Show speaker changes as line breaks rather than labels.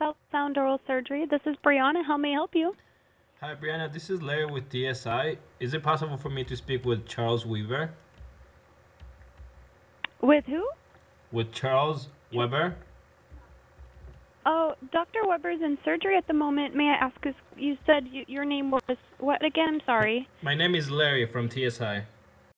South Sound Oral Surgery. This is Brianna. How may I help you?
Hi, Brianna. This is Larry with TSI. Is it possible for me to speak with Charles Weaver?
With who?
With Charles Weber?
Oh, Dr. Weber's in surgery at the moment. May I ask? you said you, your name was what again? Sorry.
My name is Larry from TSI.